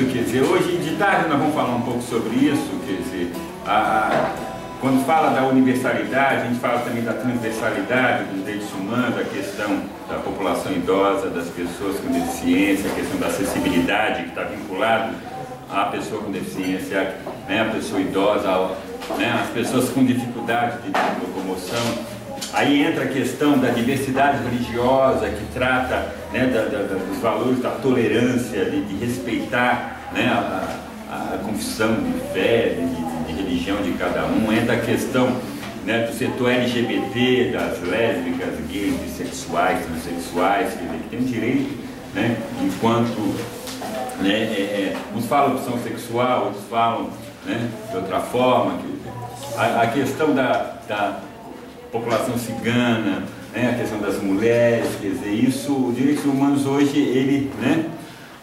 dizer, hoje de tarde nós vamos falar um pouco sobre isso, quer dizer, a, quando fala da universalidade, a gente fala também da transversalidade dos direitos humanos, a questão da população idosa, das pessoas com deficiência, a questão da acessibilidade que está vinculado à pessoa com deficiência, né, a pessoa idosa, né, as pessoas com dificuldade de locomoção. Aí entra a questão da diversidade religiosa, que trata né, da, da, dos valores da tolerância, de, de respeitar né, a, a, confissão de fé, de, de, religião de cada um. Entra a questão né, do setor LGBT, das lésbicas, gays, bissexuais, transexuais, que, tem direito, né, enquanto né, é, é, uns falam opção sexual, outros falam né, de outra forma. A, a questão da, da população cigana, né, a questão das mulheres, quer dizer, isso, os direitos humanos hoje, ele, né,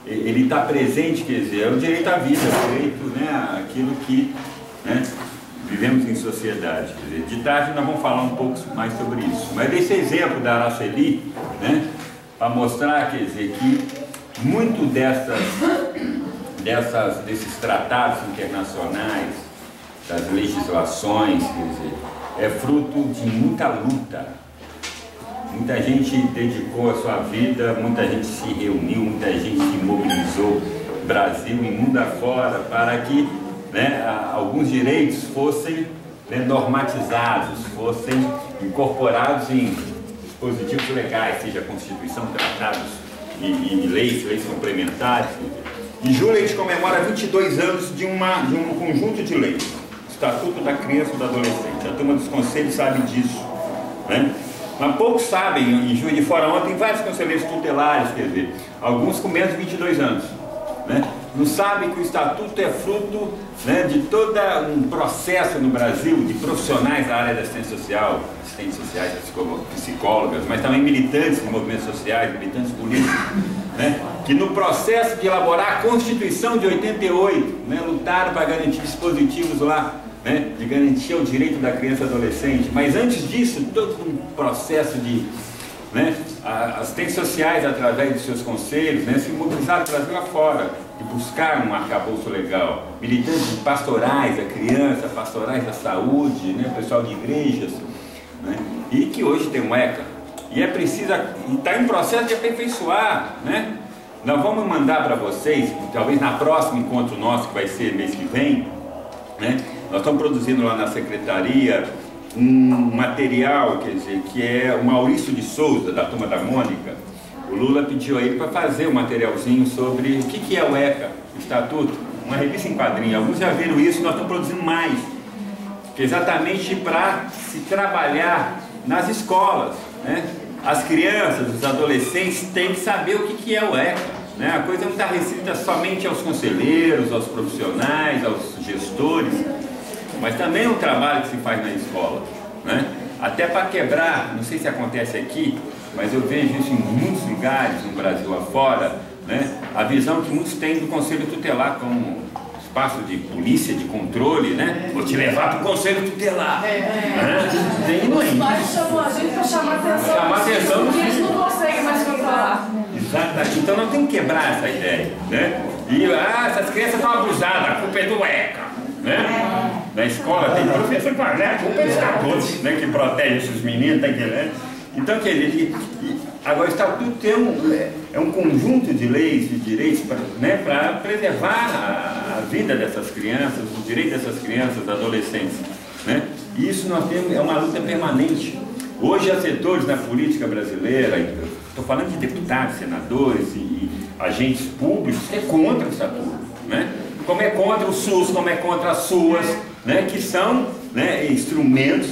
ele está presente, quer dizer, é o direito à vida, o direito, né, aquilo que, né, vivemos em sociedade. Dizer, de tarde nós vamos falar um pouco mais sobre isso. Mas desse exemplo da Araceli, né, para mostrar, quer dizer, que muito dessas, dessas, desses tratados internacionais, das legislações, quer dizer, é fruto de muita luta. Muita gente dedicou a sua vida, muita gente se reuniu, muita gente se mobilizou, Brasil e mundo afora, para que né, alguns direitos fossem né, normatizados, fossem incorporados em dispositivos legais, seja Constituição, tratados e, e leis, leis complementares. Em julho a gente comemora 22 anos de, uma, de um conjunto de leis Estatuto da Criança e do Adolescente. A turma dos conselhos sabe disso. Né? Mas poucos sabem, em Juiz de Fora ontem, vários conselheiros tutelares, quer dizer, alguns com menos de 22 anos. Né? Não sabem que o Estatuto é fruto né, de todo um processo no Brasil de profissionais da área da assistência social, assistentes sociais, psicólogas, mas também militantes de movimentos sociais, militantes políticos, né, que no processo de elaborar a Constituição de 88, né, lutaram para garantir dispositivos lá né, de garantir o direito da criança e adolescente, mas antes disso, todo um processo de né, assistentes sociais, através de seus conselhos, né, se mobilizaram Brasil afora, de buscar um arcabouço legal, militantes pastorais da criança, pastorais da saúde, né, pessoal de igrejas, né, e que hoje tem um ECA. E é preciso, está em processo de aperfeiçoar, né? Nós vamos mandar para vocês, talvez na próxima encontro nosso, que vai ser mês que vem, né? Nós estamos produzindo lá na secretaria um material, quer dizer, que é o Maurício de Souza, da turma da Mônica. O Lula pediu a ele para fazer um materialzinho sobre o que, que é o ECA, o Estatuto, uma revista em quadrinho. Alguns já viram isso, nós estamos produzindo mais, é exatamente para se trabalhar nas escolas. Né? As crianças, os adolescentes têm que saber o que, que é o ECA. Né? A coisa não está restrita somente aos conselheiros, aos profissionais, aos gestores, mas também é um trabalho que se faz na escola. Né? Até para quebrar, não sei se acontece aqui, mas eu vejo isso em muitos lugares no Brasil afora, né? a visão que muitos têm do Conselho Tutelar como espaço de polícia, de controle, né? Vou te levar para o Conselho Tutelar. É, é. Né? É Os pais chamam a gente para chamar atenção. Chamar atenção. Porque eles não conseguem mais controlar. Exatamente. Então nós temos que quebrar essa ideia, né? E ah, essas crianças estão abusadas, a culpa é do ECA, né? Na escola tem professor que fala, né? A culpa é dos capôs, né? Que protege esses meninos, tá entendendo? Então, quer dizer, agora o Estatuto é um, é um conjunto de leis, de direitos para né, preservar a, a, vida dessas crianças, os direitos dessas crianças, adolescentes. Né? E isso nós temos, é uma luta permanente. Hoje há setores na política brasileira, estou falando de deputados, senadores e, agentes públicos, que é contra o Estatuto. Né? Como é contra o SUS, como é contra as SUAS, né? que são né, instrumentos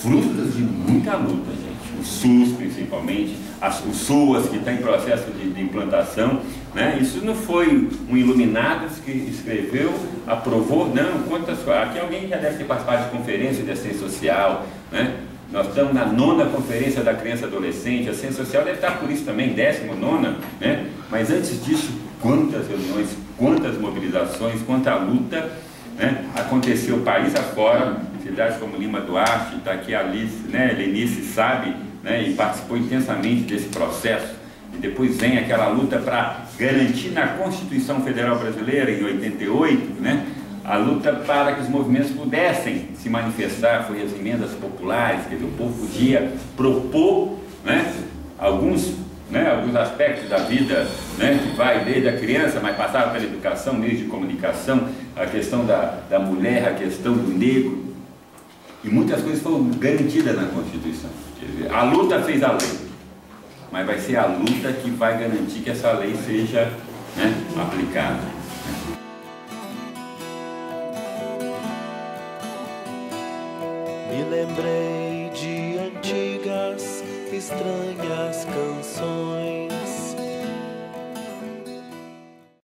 frutos de muita luta, gente. O SUS, principalmente, as, o SUAS, que está em processo de, de, implantação. Né? Isso não foi um iluminado que escreveu, aprovou, não, quantas Aqui alguém já deve ter participado de conferência de assistência social, né? Nós estamos na nona conferência da criança e adolescente, a ciência social deve estar por isso também, décima, nona, né? Mas antes disso, quantas reuniões, quantas mobilizações, quanta luta né? aconteceu país afora, cidades como Lima Duarte, está aqui a Alice, né? Lenice sabe, né? e participou intensamente desse processo e depois vem aquela luta para garantir na Constituição Federal Brasileira, em 88, né, a luta para que os movimentos pudessem se manifestar, foi as emendas populares, quer dizer, o povo podia propor né, alguns, né, alguns aspectos da vida, né, que vai desde a criança, mas passava pela educação, meios de comunicação, a questão da, da mulher, a questão do negro, e muitas coisas foram garantidas na Constituição. Quer dizer, a luta fez a lei, mas vai ser a luta que vai garantir que essa lei seja né, aplicada. Me lembrei de antigas estranhas canções.